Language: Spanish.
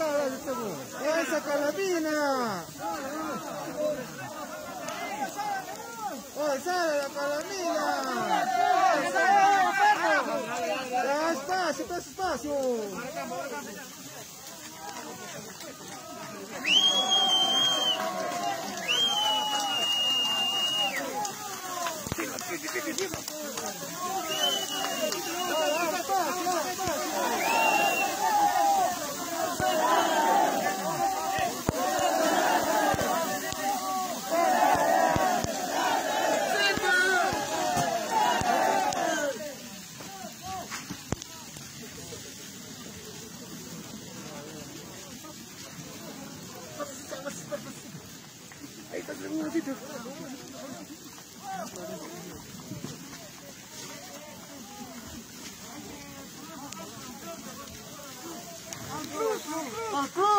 está, ¡Esa carabina! ¡Oye, sale la carabina! ¡Ya, espacio, está espacio! Ahí está el ratito. ¡Acá!